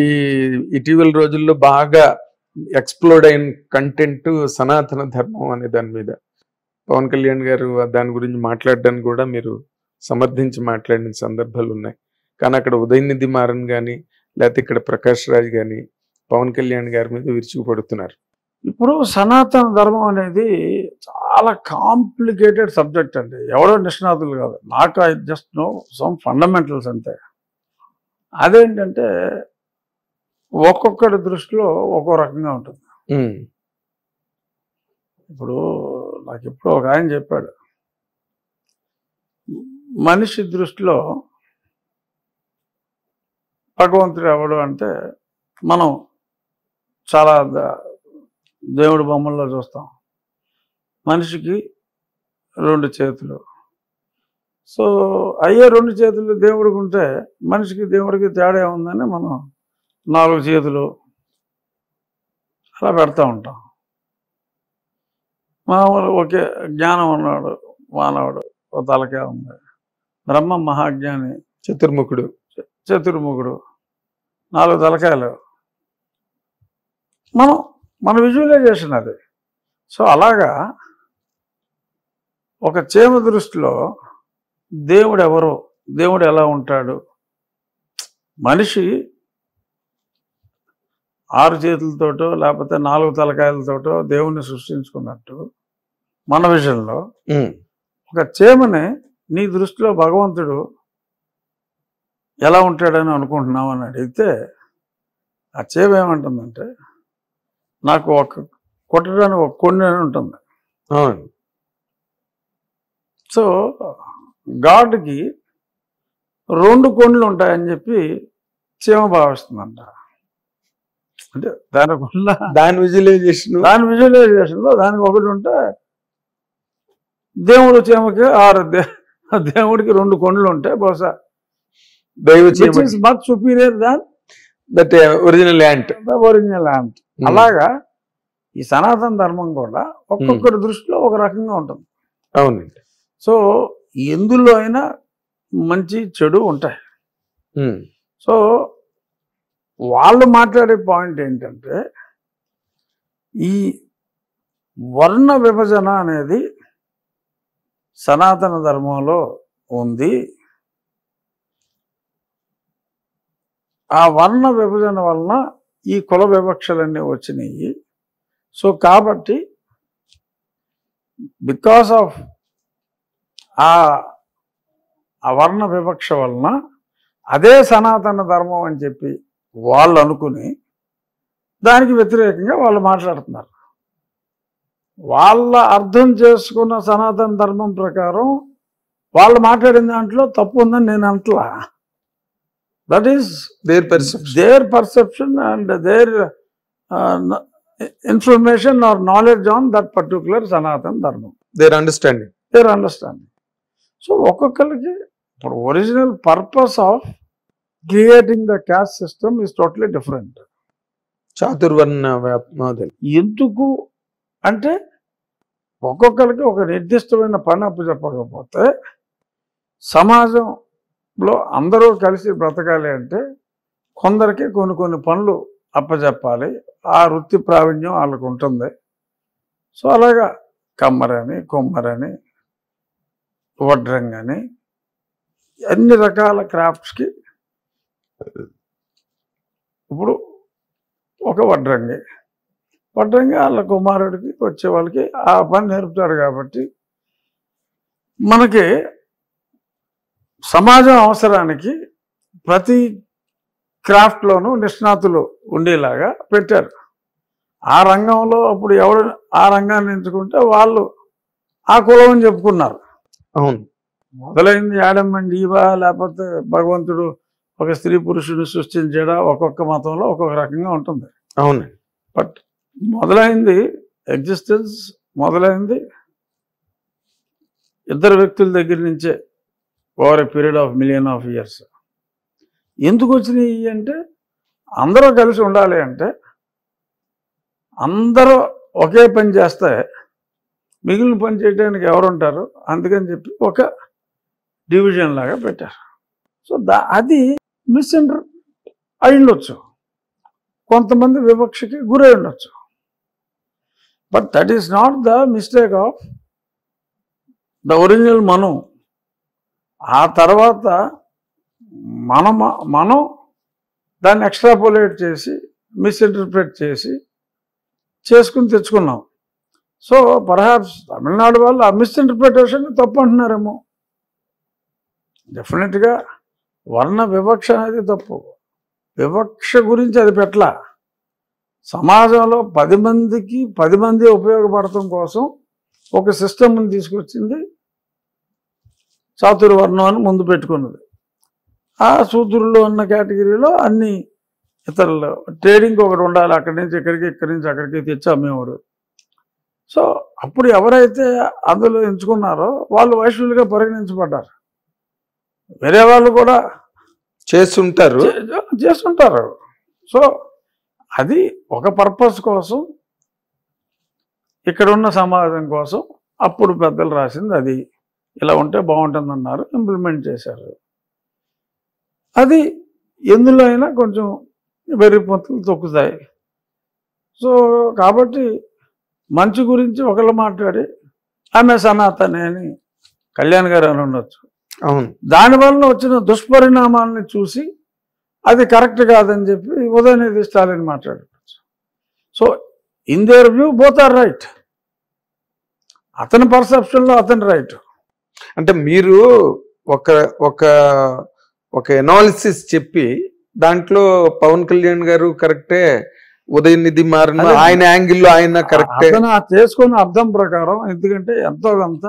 ఈ ఇటీవల రోజుల్లో బాగా ఎక్స్ప్లోర్డ్ అయిన కంటెంట్ సనాతన ధర్మం అనే దాని మీద. పవన్ కళ్యాణ్ గారు దాని గురించి మాట్లాడడానికి కూడా మీరు సమర్థించి మాట్లాడిన సందర్భాలు ఉన్నాయి. కానీ అక్కడ ఉదయనిధి మారన్ కానీ లేకపోతే ఇక్కడ ప్రకాష్ రాజ్ కానీ పవన్ కళ్యాణ్ గారి మీద విరుచుకుపడుతున్నారు. ఇప్పుడు సనాతన ధర్మం అనేది చాలా కాంప్లికేటెడ్ సబ్జెక్ట్ అండి. ఎవరో నిష్ణాతులు కాదు. నాకు I just know some fundamentals అంతే. అదేంటంటే ఒక్కొక్కడి దృష్టిలో ఒక్కో రకంగా ఉంటుంది. ఇప్పుడు నాకు ఇప్పుడు ఒక ఆయన చెప్పాడు. మనిషి దృష్టిలో భగవంతుడు ఎవడు అంటే మనం చాలా దేవుడి బొమ్మల్లో చూస్తాం. మనిషికి రెండు చేతులు. సో అయ్యే రెండు చేతులు దేవుడికి ఉంటే మనిషికి దేవుడికి తేడా ఉందని మనం నాలుగు చేతులు అలా పెడతా ఉంటాం. మామూలు ఒకే జ్ఞానం ఉన్నాడు మానవుడు ఒక తలకే ఉంది. బ్రహ్మ మహాజ్ఞాని. చతుర్ముఖుడు. చతుర్ముఖుడు. నాలుగు తలకాయలు. మనం మన విజువలైజేషన్ అది. సో అలాగా ఒక చేమ దృష్టిలో దేవుడు ఎవరు దేవుడు ఎలా ఉంటాడు? మనిషి ఆరు చేతులతోటో లేకపోతే నాలుగు తలకాయలతోటో దేవుణ్ణి సృష్టించుకున్నట్టు మన విషయంలో ఒక చేమని నీ దృష్టిలో భగవంతుడు ఎలా ఉంటాడని అనుకుంటున్నావు అని అడిగితే ఆ చేమ ఏమంటుందంటే నాకు ఒక కొట్టడానికి ఒక కొన్ని అని ఉంటుంది. సో గాడ్కి రెండు కొండలు ఉంటాయని చెప్పి చీమ భావిస్తుందంట అంటే దానివల్ల దాని విజువలైజేషన్ దాని విజువలైజేషన్లో దానికి ఒకటి ఉంటే దేవుడు చీమకి ఆరు దేవుడికి రెండు కొండలు ఉంటాయి బహుశా దైవ much superior than that original and the original land అలాగా ఈ సనాతన ధర్మం కూడా ఒక్కొక్కరి దృష్టిలో ఒక రకంగా ఉంటుంది. అవునండి. సో ఎందులో అయినా మంచి చెడు ఉంటాయి. సో వాళ్ళు మాట్లాడే పాయింట్ ఏంటంటే ఈ వర్ణ విభజన అనేది సనాతన ధర్మంలో ఉంది. ఆ వర్ణ విభజన వలన ఈ కుల వివక్షలన్నీ వచ్చినాయి. సో కాబట్టి బికాస్ ఆఫ్ ఆ ఆ వర్ణ వివక్ష వలన అదే సనాతన ధర్మం అని చెప్పి వాళ్ళు అనుకుని దానికి వ్యతిరేకంగా వాళ్ళు మాట్లాడుతున్నారు. వాళ్ళ అర్థం చేసుకున్న సనాతన ధర్మం ప్రకారం వాళ్ళు మాట్లాడిన దాంట్లో తప్పు ఉందని నేను అంటలా. That is their perception their perception and their information or knowledge on that particular Sanatana ధర్మం their understanding their understanding so ఒక్కొక్కరికి ఇప్పుడు original purpose of creating the caste system is totally different చాతుర్వర్ణ వ్యాప్- మోడల్ ఎందుకు? అంటే ఒక్కొక్కరికి ఒక నిర్దిష్టమైన పని అప్పచెప్పకపోతే సమాజంలో అందరూ కలిసి బ్రతకాలి అంటే కొందరికి కొన్ని కొన్ని పనులు అప్పచెప్పాలి ఆ వృత్తి ప్రావీణ్యం వాళ్ళకు ఉంటుంది. సో అలాగా కమ్మరని కొమ్మరని వడ్రంగని అన్ని రకాల క్రాఫ్ట్స్కి ఇప్పుడు ఒక వడ్రంగి. వడ్రంగి వాళ్ళ కుమారుడికి వచ్చే వాళ్ళకి ఆ పని నేర్పుతాడు కాబట్టి మనకి సమాజం అవసరానికి ప్రతి క్రాఫ్ట్లోనూ నిష్ణాతులు ఉండేలాగా పెట్టారు. ఆ రంగంలో అప్పుడు ఎవరు ఆ రంగాన్ని ఎంచుకుంటే వాళ్ళు ఆ కులం అని చెప్పుకున్నారు. అవును. మొదలైంది అండ్ ఈవా లేకపోతే భగవంతుడు ఒక స్త్రీ పురుషుని సృష్టించడా? ఒక్కొక్క మతంలో ఒక్కొక్క రకంగా ఉంటుంది. అవును. బట్ మొదలైంది ఎగ్జిస్టెన్స్ మొదలైంది ఇద్దరు వ్యక్తుల దగ్గర నుంచే over a period of million of years. ఎందుకు వచ్చినాయి అంటే అందరూ కలిసి ఉండాలి అంటే అందరూ ఒకే పని చేస్తే మిగిలిన పని చేయడానికి ఎవరుంటారు? అందుకని చెప్పి ఒక డివిజన్ లాగా పెట్టారు. సో దా అది మిస్ఇంటర్ అయి ఉండొచ్చు కొంతమంది వివక్షకి గురై ఉండొచ్చు but that is not the mistake of the original మనం. ఆ తర్వాత మనం మనం దాన్ని ఎక్స్ట్రాపోలేట్ చేసి మిస్ఇంటర్ప్రిట్ చేసి చేసుకుని తెచ్చుకున్నాం. సో పర్హాప్స్ తమిళనాడు వాళ్ళు ఆ మిస్ఇంటర్ప్రిటేషన్ తప్పు అంటున్నారేమో. డెఫినెట్గా వర్ణ వివక్ష అనేది తప్పు. వివక్ష గురించి అది పెట్టలా. సమాజంలో పది మందికి పది మంది ఉపయోగపడటం కోసం ఒక సిస్టమ్ని తీసుకొచ్చింది చాతుర్వర్ణం అని ముందు పెట్టుకున్నది. ఆ సూత్రుల్లో ఉన్న కేటగిరీలో అన్ని ఇతరులు. ట్రేడింగ్ ఒకటి ఉండాలి అక్కడి నుంచి ఇక్కడికి ఇక్కడి నుంచి అక్కడికి తెచ్చి అమ్మేవాడు సో అప్పుడు ఎవరైతే అందులో ఎంచుకున్నారో వాళ్ళు వైశ్యులుగా పరిగణించబడ్డారు. వేరే వాళ్ళు కూడా చేస్తుంటారు. చేస్తుంటారు. సో అది ఒక పర్పస్ కోసం ఇక్కడ ఉన్న సమాజం కోసం అప్పుడు పెద్దలు రాసింది అది. ఇలా ఉంటే బాగుంటుందన్నారు ఇంప్లిమెంట్ చేశారు. అది ఎందులో అయినా కొంచెం వెర్రి పొంతులు తొక్కుతాయి. సో కాబట్టి మంచి గురించి ఒకళ్ళు మాట్లాడి ఆమె సనాతనే అని కళ్యాణ్ గారు అని ఉండొచ్చు. అవును. దానివల్ల వచ్చిన దుష్పరిణామాలని చూసి అది కరెక్ట్ కాదని చెప్పి ఉదయనిధి స్టాలిన్ మాట్లాడవచ్చు so in their view both are right అతని పర్సెప్షన్లో అతని రైట్ అంటే మీరు ఒక ఒక ఒక ఎనాలిసిస్ చెప్పి దాంట్లో పవన్ కళ్యాణ్ గారు కరెక్టే ఉదయనిధి మారిన అదే. ఆయన యాంగిల్లో ఆయన కరెక్టే అతను ఆ చేసుకున్న అర్థం ప్రకారం ఎందుకంటే ఎంతో కొంత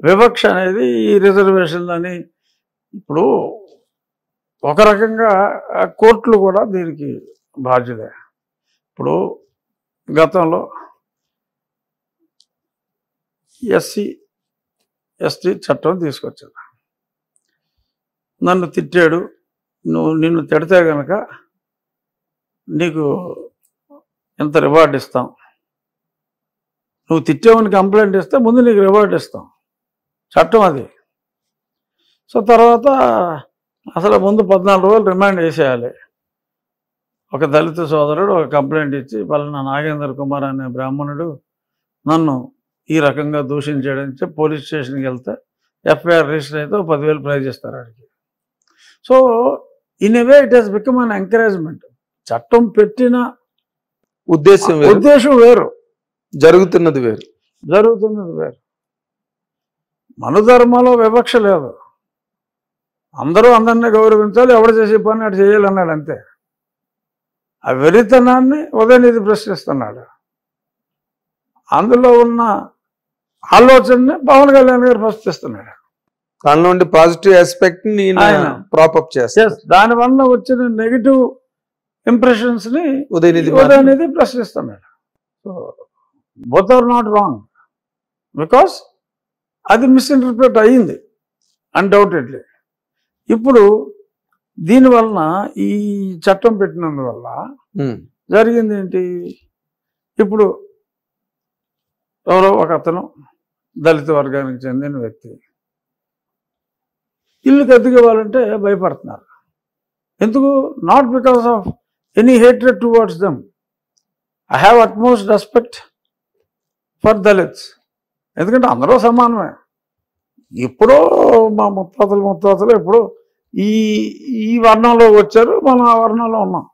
వివక్ష అనేది ఈ రిజర్వేషన్ అని ఇప్పుడు ఒక రకంగా కోర్టులు కూడా దీనికి బాధ్యులే ఇప్పుడు గతంలో ఎస్సీ ఎస్టీ చట్టం తీసుకొచ్చారు నన్ను తిట్టాడు నువ్వు నిన్ను తిడితే గనక నీకు ఇంత రివార్డ్ ఇస్తాం? నువ్వు తిట్టావని కంప్లైంట్ ఇస్తే ముందు నీకు రివార్డ్ ఇస్తాం. చట్టం అది. సో తర్వాత అసలు ముందు పద్నాలుగు రోజులు రిమాండ్ వేసేయాలి ఒక దళిత సోదరుడు ఒక కంప్లైంట్ ఇచ్చి పలానా నాగేంద్ర కుమార్ అనే బ్రాహ్మణుడు నన్ను ఈ రకంగా దూషించాడని చెప్పి పోలీస్ స్టేషన్కి వెళ్తే ఎఫ్ఐఆర్ రిజిస్టర్ అయితే పదివేలు ప్రైజ్ ఇస్తారు ఆడికి. So in a way it has become an encouragement చట్టం పెట్టిన ఉద్దేశం వేరు. ఉద్దేశం వేరు. జరుగుతున్నది వేరు. జరుగుతున్నది వేరు. మనుధర్మంలో వివక్ష లేదు. అందరూ అందరినీ గౌరవించాలి ఎవడు చేసే పని అటు చేయాలన్నాడు అంతే. ఆ వెరితనాన్ని ఉదయనిధి ప్రశ్నిస్తున్నాడు. అందులో ఉన్న ఆలోచనని పవన్ కళ్యాణ్ గారు ప్రశ్నిస్తున్నాడు దానిలో పాజిటివ్ ఆస్పెక్ట్. ప్రాపప్ చేస్తారు దానివల్ల వచ్చిన నెగిటివ్ ఇంప్రెషన్స్ని ఉదయనిధి అనేది ప్రశ్నిస్తున్నాడు so both are not wrong because అది మిస్ఇంటర్ప్రిట్ అయ్యింది అన్డౌటెడ్లీ ఇప్పుడు దీనివలన ఈ చట్టం పెట్టినందువల్ల జరిగింది ఏంటి? ఇప్పుడు ఎవరో ఒక అతను దళిత వర్గానికి చెందిన వ్యక్తి. ఇల్లు కత్తికోవాలంటే భయపడుతున్నారు. ఎందుకు? Not because of any hatred towards them I have utmost respect for Dalits ఎందుకంటే అందరూ సమానమే. ఎప్పుడో మా ముత్తాతలు ముత్తాతలు ఎప్పుడో ఈ ఈ వర్ణంలో వచ్చారు మనం ఆ వర్ణంలో ఉన్నాం.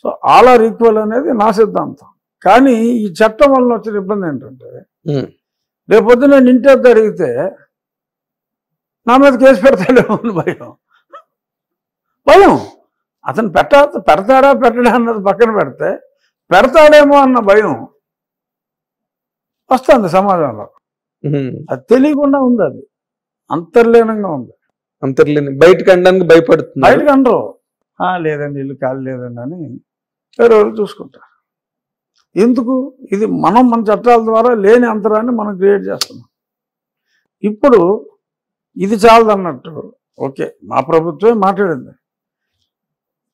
సో ఆల్ ఆర్ ఈక్వల్ అనేది నా సిద్ధాంతం. కానీ ఈ చట్టం వల్ల వచ్చిన ఇబ్బంది ఏంటంటే రేపొద్దున నేను ఇంటి వద్ద అడిగితే నా మీద కేసు పెడతాడేమో భయం. భయం? అతను పెట్ట పెడతాడా పెట్టడా అన్నది పక్కన పెడితే పెడతాడేమో అన్న భయం వస్తుంది సమాజంలో. అది తెలియకుండా ఉంది అది. అంతర్లీనంగా ఉంది. అంతర్లేని. బయటకు అనడానికి భయపడుతున్నారు. బయటకు అనరు. "ఆ, లేదండి ఇల్లు ఖాళీ లేదండి అని వేరే వాళ్ళు చూసుకుంటారు. ఎందుకు? ఇది మనం మన చట్టాల ద్వారా లేని అంతరాన్ని మనం క్రియేట్ చేస్తున్నాం. ఇప్పుడు ఇది చాలదన్నట్టు. ఓకే మా ప్రభుత్వమే మాట్లాడింది.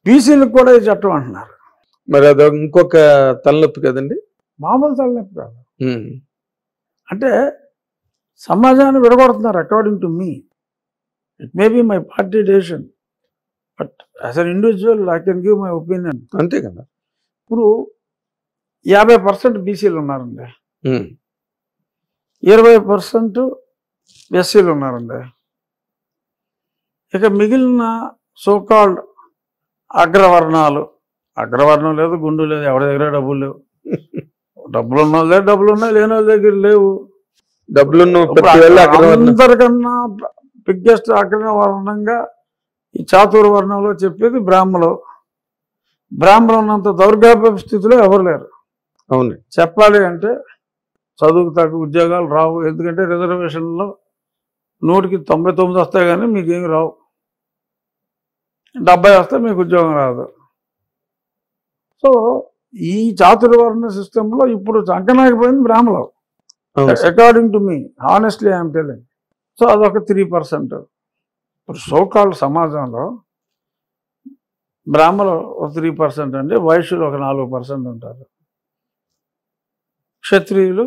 బీసీలకు కూడా ఈ చట్టం అంటున్నారు. మరి అది ఇంకొక తలనొప్పి కదండి? మామూలు తలనొప్పి కాదు. అంటే సమాజాన్ని విడగొడుతున్నారు according to me it may be my party decision but as an individual I can give my opinion అంతే కదా. ఇప్పుడు యాభై పర్సెంట్ బీసీలు ఉన్నారండి. ఇరవై పర్సెంట్ ఎస్సీలు ఉన్నారండి. ఇక మిగిలిన సోకాల్డ్ అగ్రవర్ణాలు. అగ్రవర్ణం లేదు గుండు లేదు ఎవరి దగ్గర డబ్బులు లేవు. డబ్బులు ఉన్న వాళ్ళ దగ్గర డబ్బులు ఉన్నాయి లేని వాళ్ళ దగ్గర లేవు అక్కడ అందరికన్నా బిగ్గెస్ట్ అగ్రవర్ణంగా ఈ చాతుర్ వర్ణంలో చెప్పేది బ్రాహ్మలు. బ్రాహ్మణులు ఉన్నంత దౌర్భాగ్య స్థితిలో ఎవరు లేరు. అవును. చెప్పాలి అంటే చదువుకు తగ్గ ఉద్యోగాలు రావు. ఎందుకంటే రిజర్వేషన్లో నూటికి తొంభై తొమ్మిది వస్తాయి కానీ మీకు ఏమి రావు. డెబ్బై వస్తే మీకు ఉద్యోగం రాదు. సో ఈ చాతుర్వర్ణ సిస్టంలో ఇప్పుడు అవును sir. According to me honestly I'm telling so అదొక త్రీ పర్సెంట్ ఇప్పుడు సోకాల్ సమాజంలో బ్రాహ్మణులు ఒక త్రీ పర్సెంట్ అండి వైశ్యులు ఒక నాలుగు పర్సెంట్ ఉంటారు. క్షత్రియులు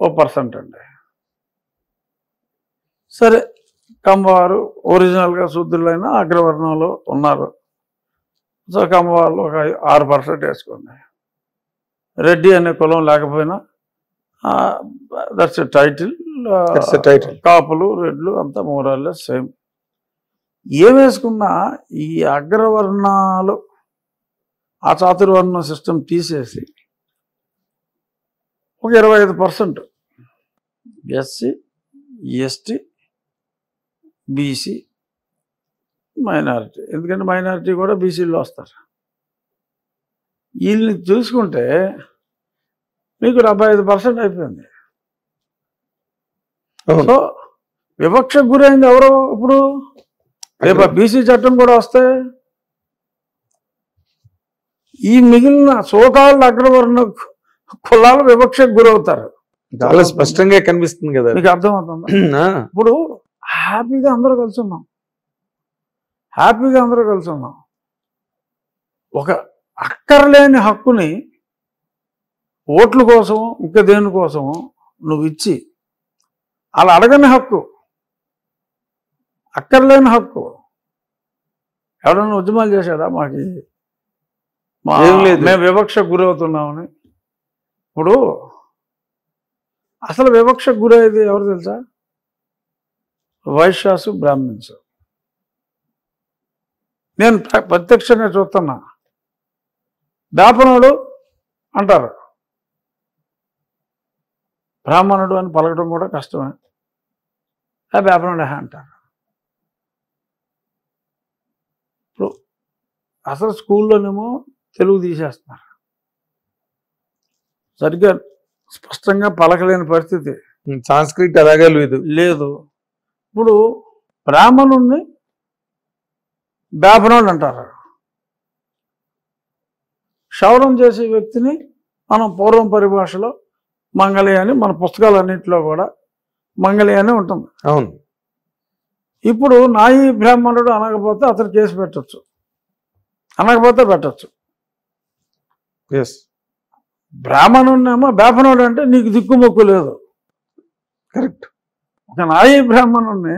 ఓ పర్సెంట్ అండి. సరే కమ్మవారు ఒరిజినల్గా శూద్రులైన అగ్రవర్ణంలో ఉన్నారు. సో కమ్మవాళ్ళు ఒక ఆరు పర్సెంట్ వేసుకోండి. రెడ్డి అనే కులం లేకపోయినా దట్స్ టైటిల్ title. కాపులు రెడ్లు అంతా మోరాల్లో సేమ్. ఏం వేసుకున్నా ఈ అగ్రవర్ణాలు ఆ చాతుర్వర్ణ సిస్టమ్ తీసేసి ఒక ఇరవై ఐదు percent. SC ST BC minority ఎందుకంటే మైనారిటీ కూడా బీసీలో వస్తారు. వీళ్ళని చూసుకుంటే మీకు డెబ్బై ఐదు పర్సెంట్ అయిపోయింది. సో వివక్షకు గురైంది ఎవరు ఇప్పుడు? రేపు బీసీ చట్టం కూడా వస్తే ఈ మిగిలిన సోకాళ్ళు అగ్రవర్ణ కులాలు వివక్షకు గురవుతారు. చాలా స్పష్టంగా కనిపిస్తుంది కదా. మీకు అర్థమవుతుందా? ఇప్పుడు హ్యాపీగా అందరూ కలిసి ఉన్నాం హ్యాపీగా అందరూ కలిసి ఉన్నాం ఒక అక్కర్లేని హక్కుని ఓట్ల కోసం ఇంకా దేని కోసం నువ్వు ఇచ్చి అలా అడగని హక్కు అక్కర్లేని హక్కు. ఎవడన్నా ఉద్యమాలు చేశాడా మాకు. మేము వివక్షకు గురవుతున్నామని. ఇప్పుడు అసలు వివక్షకు గురయ్యేది ఎవరు తెలుసా? వైశ్యాసు బ్రాహ్మిన్స్. నేను ప్ర- ప్రత్యక్షంగా చూస్తున్నా. దాపనుడు అంటారు. బ్రాహ్మణుడు అని పలకడం కూడా కష్టమే. ఆ బ్యాపనుడు అంటారు. ఇప్పుడు అసలు స్కూల్లోనేమో తెలుగు తీసేస్తున్నారు. సరిగ్గా స్పష్టంగా పలకలేని పరిస్థితి. సాంస్క్రిట్ అలాగే లేదు. లేదు. ఇప్పుడు బ్రాహ్మణుణ్ణి బ్యాపనోళ్ళు అంటారు. క్షౌరం చేసే వ్యక్తిని మనం పూర్వం పరిభాషలో మంగళి అని మన పుస్తకాలన్నింటిలో కూడా మంగళి అని ఉంటుంది. అవును. ఇప్పుడు నాయి బ్రాహ్మణుడు అనకపోతే అతను కేసు పెట్టచ్చు. అనకపోతే పెట్టచ్చు. ఎస్ బ్రాహ్మణున్నేమో బ్యాపనోడు అంటే నీకు దిక్కుమొక్కు లేదు. కరెక్ట్ ఒక నాయి బ్రాహ్మణుడిని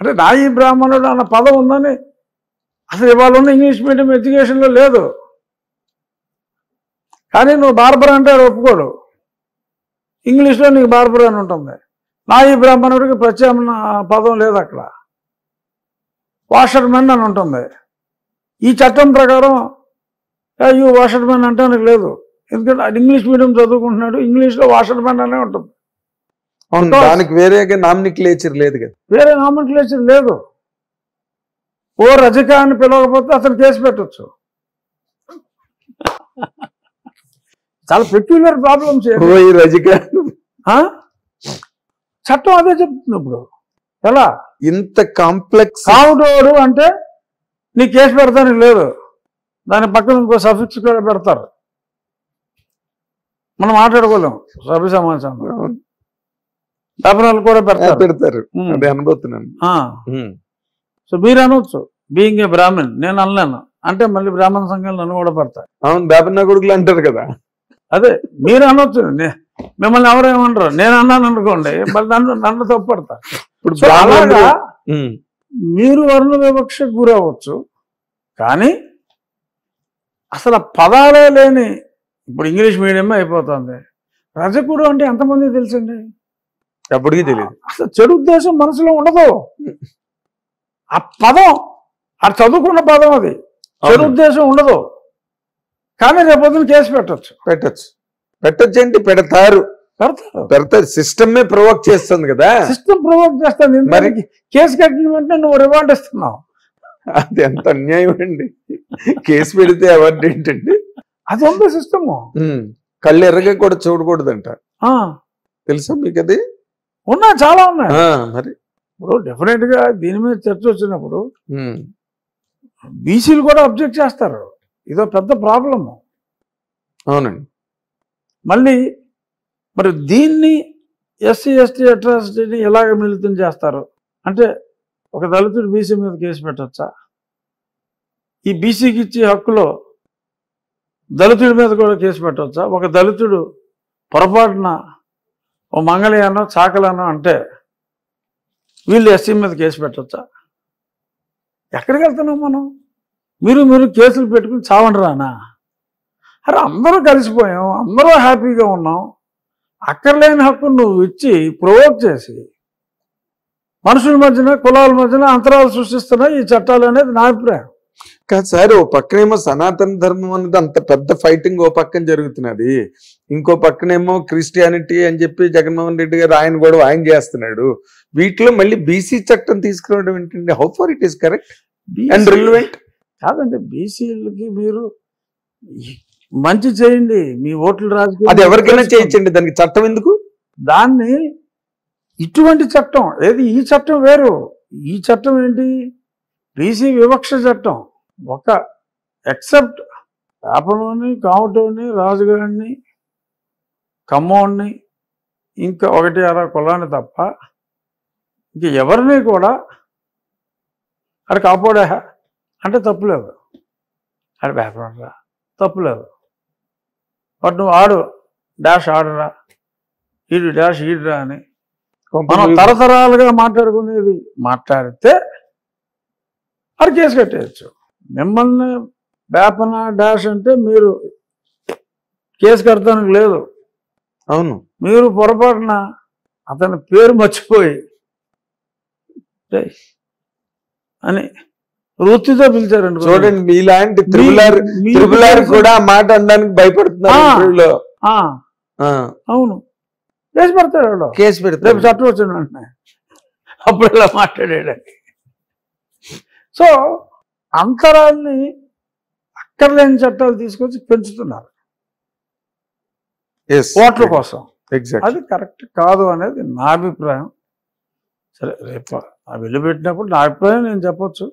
అంటే నాయి బ్రాహ్మణుడు అన్న పదం ఉందని అసలు ఇవాళ ఉన్న ఇంగ్లీష్ మీడియం ఎడ్యుకేషన్లో లేదు. కానీ నువ్వు బార్బర్ అంటే ఒప్పుకోడు. ఇంగ్లీష్లో నీకు బార్బర్ అని ఉంటుంది. నాయి బ్రాహ్మణుడికి ప్రత్యామ్న పదం లేదు అక్కడ. వాషర్మెన్ అని ఉంటుంది. ఈ చట్టం ప్రకారం యూ వాషర్మెన్ అంటే నాకు లేదు. ఎందుకంటే ఇంగ్లీష్ మీడియం చదువుకుంటున్నాడు ఇంగ్లీష్లో వాషర్మెన్ అనే ఉంటుంది. అవును Because- దానికి వేరేగా నామినిక్లేచర్ లేదు కదా. వేరే నామక్లేచర్ లేదు. ఓ రజక అని పిలవకపోతే అతను కేసు పెట్టచ్చు. చాలా పెక్యులర్ ప్రాబ్లమ్స్ రజిక చట్టం అదే చెప్తుంది ఇప్పుడు. ఎలా? ఇంత కాంప్లెక్స్ కావుడోడు అంటే నీ కేసు పెడతానికి లేదు. దాని పక్కన ఇంకో సఫిక్స్ కూడా పెడతారు. మనం మాట్లాడుకోలేము సభ్య సమాచారం. డబ్బులు కూడా పెడతారు. పెడతారు. అదే అనుభూతున్నాను. సో మీరు అనొచ్చు బీయింగ్ ఏ బ్రాహ్మణ్ నేను అనలేను. అంటే మళ్ళీ బ్రాహ్మణ సంఘాలు నన్ను కూడా పడతాయి అవును బేపన్న కొడుకులు అంటారు కదా. అదే మీరు అనొచ్చు నే- మిమ్మల్ని ఎవరేమనరు. నేను అన్నాను అనుకోండి మళ్ళీ నన్ను నన్ను తప్పుపడతా. ఇప్పుడు అలాగా మీరు వర్ణ వివక్షకు గురవచ్చు కానీ అసలు పదాలే లేని ఇప్పుడు ఇంగ్లీష్ మీడియమే అయిపోతుంది. రజకుడు అంటే ఎంతమంది తెలుసండి ఎప్పటికీ తెలియదు అసలు చెడు ఉద్దేశం మనసులో ఉండదు. ఆ పదం ఆ చదువుకున్న పదం అది. చెడు. ఉద్దేశం ఉండదు. కానీ రేపొద్దున కేసు పెట్టచ్చు. పెట్టచ్చు. పెట్టచ్చు ఏంటి? పెడతారు. పెడతారు. పెడతారు. సిస్టమే ప్రొవోక్ చేస్తుంది కదా. సిస్టమ్ ప్రొవోక్ చేస్తాను మరి- కేసు కట్టిన వెంటనే నువ్వు రివార్డ్ ఇస్తున్నావు. అది ఎంత అన్యాయం అండి. కేసు పెడితే అవార్డు ఏంటండి? అది ఉంది సిస్టమ్. కళ్ళు ఎర్రగా కూడా చూడకూడదంట. తెలుసా మీకు అది ఉన్నాయి చాలా ఉన్నాయి. మరి? ఇప్పుడు డెఫినెట్గా దీని మీద చర్చ వచ్చినప్పుడు. బీసీలు కూడా అబ్జెక్ట్ చేస్తారు. ఇదో పెద్ద ప్రాబ్లము అవునండి. మళ్ళీ మరి దీన్ని ఎస్సీ ఎస్టీ అట్రాసిటీని ఎలాగ మిళితం చేస్తారు? అంటే ఒక దళితుడు బీసీ మీద కేసు పెట్టచ్చా? ఈ బీసీకి ఇచ్చే హక్కులో దళితుడి మీద కూడా కేసు పెట్టవచ్చా ఒక దళితుడు పొరపాటున ఓ మంగళయానో చాకలానో అంటే వీళ్ళు ఎస్సీ మీద కేసు పెట్టవచ్చా ఎక్కడికి వెళ్తున్నాం మనం? మీరు మీరు కేసులు పెట్టుకుని చావండి రానా? అరే అందరూ కలిసిపోయాం అందరూ హ్యాపీగా ఉన్నాం. అక్కర్లేని హక్కు నువ్వు ఇచ్చి ప్రొవోక్ చేసి మనుషుల మధ్యన కులాల మధ్యన అంతరాలు సృష్టిస్తున్నాయి ఈ చట్టాలు అనేది నా అభిప్రాయం. కాదు సార్ ఓ పక్కనేమో సనాతన ధర్మం అనేది అంత పెద్ద ఫైటింగ్ ఓ పక్కన జరుగుతున్నది. ఇంకో పక్కనేమో క్రిస్టియానిటీ అని చెప్పి జగన్మోహన్ రెడ్డి గారు ఆయన కూడా ఆయన చేస్తున్నాడు. వీటిలో మళ్ళీ బీసీ చట్టం తీసుకురావడం ఏంటండి? How far it is correct and relevant కాదండి బీసీలకి మీరు మంచి చేయండి. మీ ఓట్లు రాజకీయం అది ఎవరికైనా చేయించండి. దానికి చట్టం ఎందుకు? దాన్ని ఇటువంటి చట్టం ఏది? ఈ చట్టం వేరు. ఈ చట్టం ఏంటి? బీసీ వివక్ష చట్టం. ఒక ఎక్సెప్ట్ వేపనోని కావటోని రాజుగారిని ఖమ్మోని ఇంకా ఒకటి అర కులాన్ని తప్ప ఇంక ఎవరిని కూడా అక్కడ కాపాడే అంటే తప్పులేదు. అక్కడ వేపనరా తప్పులేదు. బట్ నువ్వు ఆడు డాష్ ఆడరా. ఈడు డాష్ ఈడురా అని. మనం తరతరాలుగా మాట్లాడుకునేది మాట్లాడితే అది కేసు కట్టేయచ్చు. మిమ్మల్ని వేపన డాష్ అంటే మీరు కేసు కడతానికి లేదు. అవును. మీరు పొరపాటున అతని పేరు మర్చిపోయి అని వృత్తితో పిలిచారండి చూడండి మీలాంటి త్రిపులార్ త్రిపులార్ కూడా మాట అనడానికి భయపడుతున్నారు అవును. కేసు పెడతాడు. కేసు రేపు పెడతారు చట్టం వచ్చిన వెంటనే అప్పుడు ఇలా మాట్లాడాడని సో అంతరాల్ని అక్కర్లేని చట్టాలు తీసుకొచ్చి పెంచుతున్నారు. ఓట్ల కోసం. ఎగ్జాక్ట్ అది కరెక్ట్ కాదు అనేది నా అభిప్రాయం. సరే రేపు ఆ బిల్లు పెట్టినప్పుడు నా అభిప్రాయం నేను చెప్పొచ్చు.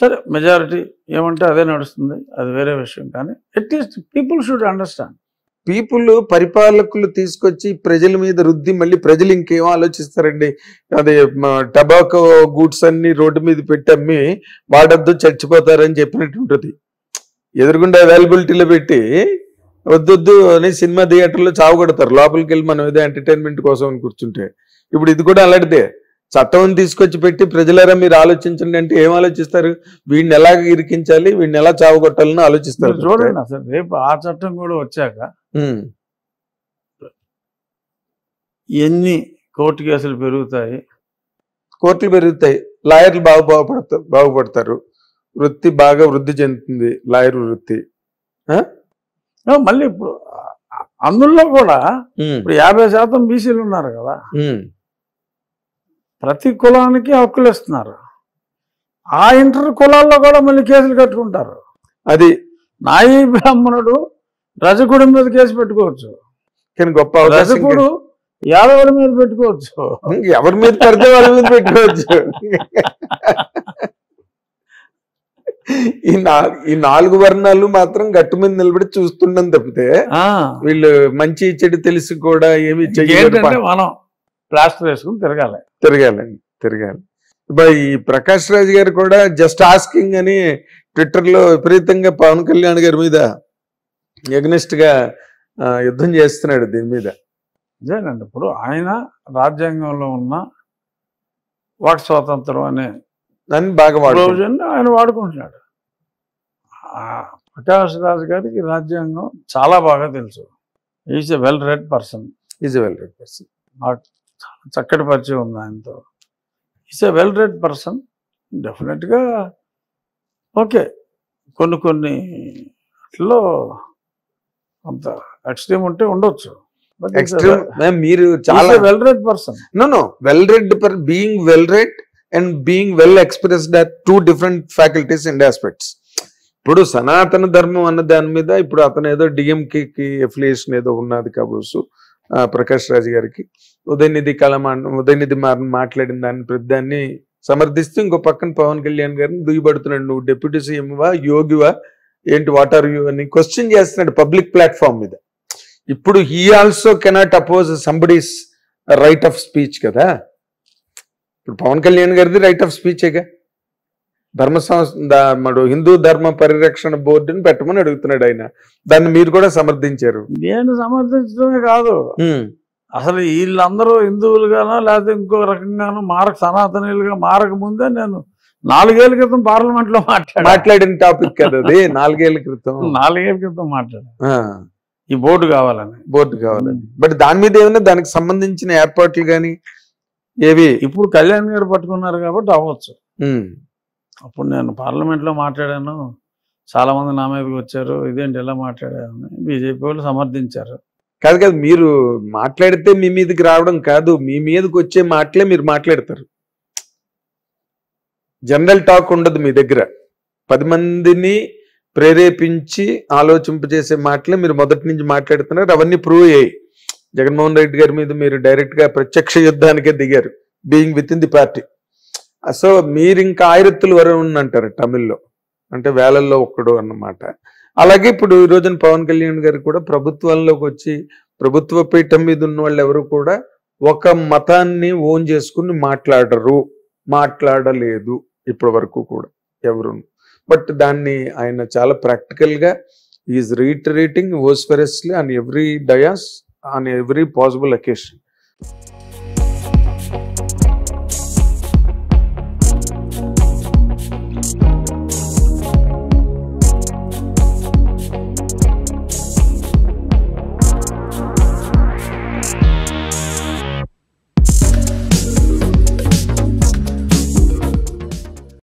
సరే మెజారిటీ ఏమంటే అదే నడుస్తుంది. అది వేరే విషయం. కానీ at least people should understand people పరిపాలకులు తీసుకొచ్చి ప్రజల మీద రుద్ది మళ్ళీ ప్రజలు ఇంకేం ఆలోచిస్తారండి? అదే టబాకో గూడ్స్ అన్ని రోడ్డు మీద పెట్టి అమ్మి వాడద్దు చచ్చిపోతారని చెప్పినట్టు ఉంటుంది. ఎదురుగుండా అవైలబిలిటీలో పెట్టి వద్దొద్దు అని సినిమా థియేటర్లో చావు కొడతారు. లోపలికి వెళ్ళి మనం ఏదో ఎంటర్టైన్మెంట్ కోసం అని కూర్చుంటే. ఇప్పుడు ఇది కూడా అలాంటిదే. చట్టం తీసుకొచ్చి పెట్టి ప్రజలారా మీరు ఆలోచించండి అంటే ఏం ఆలోచిస్తారు? వీడిని ఎలా ఇరికించాలి? వీడిని ఎలా చావు కొట్టాలని ఆలోచిస్తారు చూడండి అసలు రేపు ఆ చట్టం కూడా వచ్చాక. ఎన్ని కోర్టు కేసులు పెరుగుతాయి? కోర్టులు పెరుగుతాయి. లాయర్లు బాగా బాగుపడతారు బాగుపడతారు. వృత్తి బాగా వృద్ధి చెందుతుంది. లాయర్ వృత్తి. మళ్ళీ ఇప్పుడు అందులో కూడా ఇప్పుడు యాభై శాతం బీసీలు ఉన్నారు కదా. ప్రతి కులానికి హక్కులు ఇస్తున్నారు. ఆ ఇంటర్ కులాల్లో కూడా మళ్ళీ కేసులు కట్టుకుంటారు. అది నాయి బ్రాహ్మణుడు రజకుడి మీద కేసు పెట్టుకోవచ్చు. కానీ గొప్ప రజకుడు యాదవుడి మీద పెట్టుకోవచ్చు. ఎవరి మీద పడితే వాళ్ళ మీద పెట్టుకోవచ్చు. ఈ నా ఈ నాలుగు వర్ణాలు మాత్రం గట్టు మీద నిలబడి చూస్తుండని తప్పితే ఆ, వీళ్ళు మంచి చెడు తెలిసి కూడా ఏమి చెయ్యలేరు ఏంటంటే మనం ప్లాస్టర్ వేసుకుని తిరగాలి. తిరగాలండి తిరగాలి. ఇప్పుడు ఈ ప్రకాష్ రాజ్ గారు కూడా జస్ట్ ఆస్కింగ్ అని ట్విట్టర్లో విపరీతంగా పవన్ కళ్యాణ్ గారి మీద ఎగ్నెస్ట్గా యుద్ధం చేస్తున్నాడు దీని మీద. అదేనండి ఇప్పుడు ఆయన రాజ్యాంగంలో ఉన్న వాక్ స్వాతంత్రం అనే దాన్ని బాగా ప్రొవిజన్ ఆయన వాడుకుంటున్నాడు. ప్రకాష్ రాజ్ గారికి రాజ్యాంగం చాలా బాగా తెలుసు. Is a well read person is well read person చక్కటి పరిచయం ఉంది ఆయనతో. Is a well read person డెఫినెట్గా ఓకే కొన్ని కొన్ని లో కొంత ఎక్స్ట్రీమ్ ఉంటే ఉండొచ్చు. మీరు చాలా well read person no no well read per being well read and being well expressed at two different faculties and aspects ఇప్పుడు సనాతన ధర్మం అన్న దాని మీద ఇప్పుడు అతను ఏదో డిఎంకి ఎఫిలియేషన్ ఏదో ఉన్నది కాబోసు ప్రకాష్ రాజ్ గారికి. ఉదయనిధి కళమా ఉదయనిధి మాట్లాడిన దాన్ని ప్రతిదాన్ని సమర్థిస్తూ ఇంకో పక్కన పవన్ కళ్యాణ్ గారిని దుయ్యబడుతున్నాడు. నువ్వు డిప్యూటీ సీఎంవా యోగివా ఏంటి వాట్ ఆర్ యూ అని క్వశ్చన్ చేస్తున్నాడు పబ్లిక్ ప్లాట్ఫామ్ మీద. ఇప్పుడు he also cannot oppose somebody's right of speech కదా. ఇప్పుడు పవన్ కళ్యాణ్ గారిది రైట్ ఆఫ్ స్పీచేగా ధర్మ సంస్థ హిందూ ధర్మ పరిరక్షణ బోర్డుని పెట్టమని అడుగుతున్నాడు ఆయన. దాన్ని మీరు కూడా సమర్థించారు. నేను సమర్థించడమే కాదు. అసలు వీళ్ళందరూ హిందువులుగానో లేకపోతే ఇంకో రకంగానో మారక సనాతనీయులుగా మారక ముందే నేను నాలుగేళ్ళ క్రితం పార్లమెంట్లో మాట్లాడా మాట్లాడిన టాపిక్ కదా అది నాలుగేళ్ళ క్రితం. నాలుగేళ్ళ క్రితం మాట్లాడా ఈ బోర్డు కావాలని. బోర్డు కావాలని. బట్ దాని మీద ఏమైనా దానికి సంబంధించిన ఏర్పాట్లు కానీ ఏవి? ఇప్పుడు కళ్యాణ్ గారు పట్టుకున్నారు కాబట్టి అవ్వచ్చు. అప్పుడు నేను పార్లమెంట్లో మాట్లాడాను. చాలా మంది నా మీదకి వచ్చారు. ఇదేంటి ఎలా మాట్లాడాను బీజేపీ వాళ్ళు సమర్థించారు. కాదు కాదు మీరు మాట్లాడితే మీ మీదకి రావడం కాదు. మీ మీదకి వచ్చే మాటలే మీరు మాట్లాడతారు. జనరల్ టాక్ ఉండదు మీ దగ్గర. పది మందిని ప్రేరేపించి ఆలోచింపజేసే మాటలే మీరు మొదటి నుంచి మాట్లాడుతున్నారు. అవన్నీ ప్రూవ్ అయ్యాయి. జగన్మోహన్ రెడ్డి గారి మీద మీరు డైరెక్ట్గా ప్రత్యక్ష యుద్ధానికే దిగారు. Being with in the party so మీరు ఇంకా ఆయిరత్తులు వరకు అంటారు తమిళ్ళో. అంటే వేలల్లో ఒక్కడు అన్నమాట. అలాగే ఇప్పుడు ఈ రోజున పవన్ కళ్యాణ్ గారు కూడా ప్రభుత్వంలోకి వచ్చి ప్రభుత్వ పీఠం మీద ఉన్న వాళ్ళు ఎవరు కూడా ఒక మతాన్ని ఓన్ చేసుకుని మాట్లాడరు మాట్లాడలేదు ఇప్పటి వరకు కూడా ఎవరు. బట్ దాన్ని ఆయన చాలా ప్రాక్టికల్గా is reiterating vociferously on every dais on every possible occasion